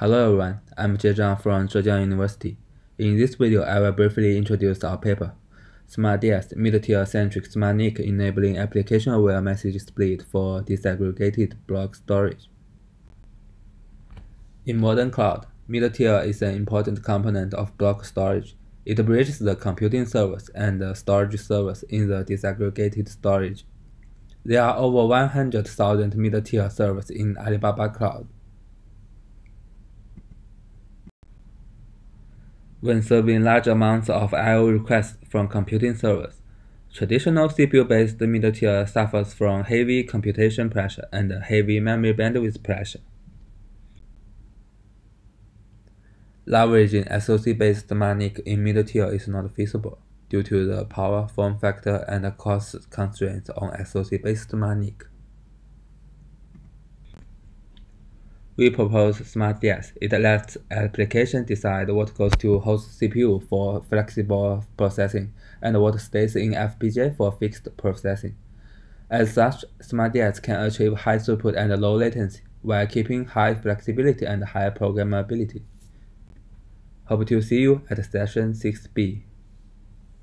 Hello everyone, I'm Jie Zhang from Zhejiang University. In this video, I will briefly introduce our paper, SmartDS Mid-Tier Centric SmartNIC Enabling Application-Aware Message Split for Disaggregated Block Storage. In modern cloud, mid-tier is an important component of block storage. It bridges the computing service and the storage service in the disaggregated storage. There are over 100,000 mid-tier servers in Alibaba Cloud. When serving large amounts of I.O. requests from computing servers, traditional CPU-based mid-tier suffers from heavy computation pressure and heavy memory bandwidth pressure. Leveraging SoC-based SmartNIC in mid-tier is not feasible due to the power, form factor, and cost constraints on SoC-based SmartNIC. We propose SmartDS. It lets application decide what goes to host CPU for flexible processing and what stays in FPGA for fixed processing. As such, SmartDS can achieve high throughput and low latency while keeping high flexibility and high programmability. Hope to see you at session 6B.